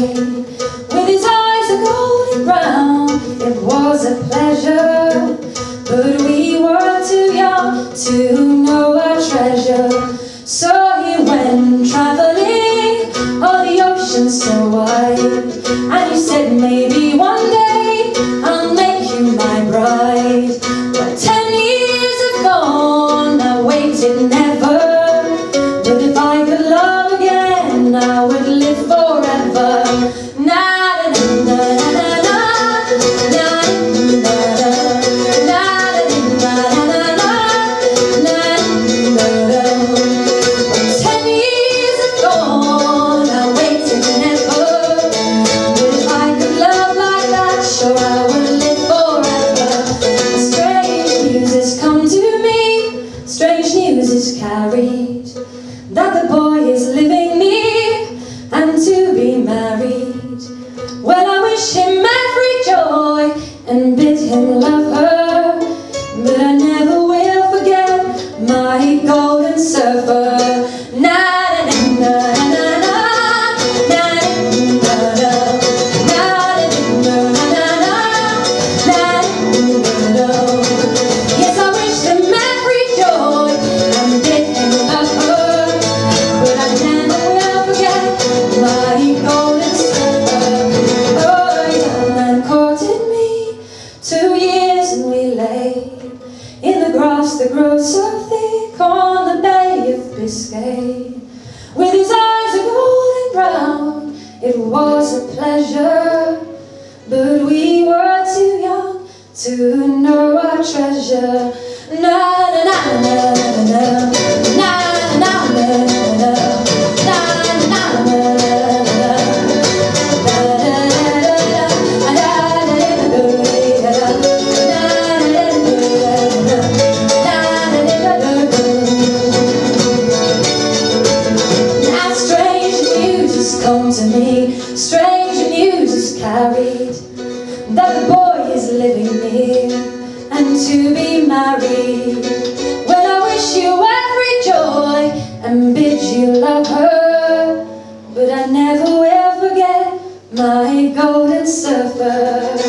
with his eyes a golden brown. It was a pleasure, but we were too young to know our treasure. So carried that the boy is living near and to be married. Well, I wish him every joy and bid him love her, but I never will forget my golden surfer. In the grows so thick on the Bay of Biscay. With his eyes a golden brown, it was a pleasure, but we were too young to know our treasure. Na na na na na na strange news is carried That the boy is living near And to be married. Well, I wish you every joy And bid you love her But I never will forget My golden surfer.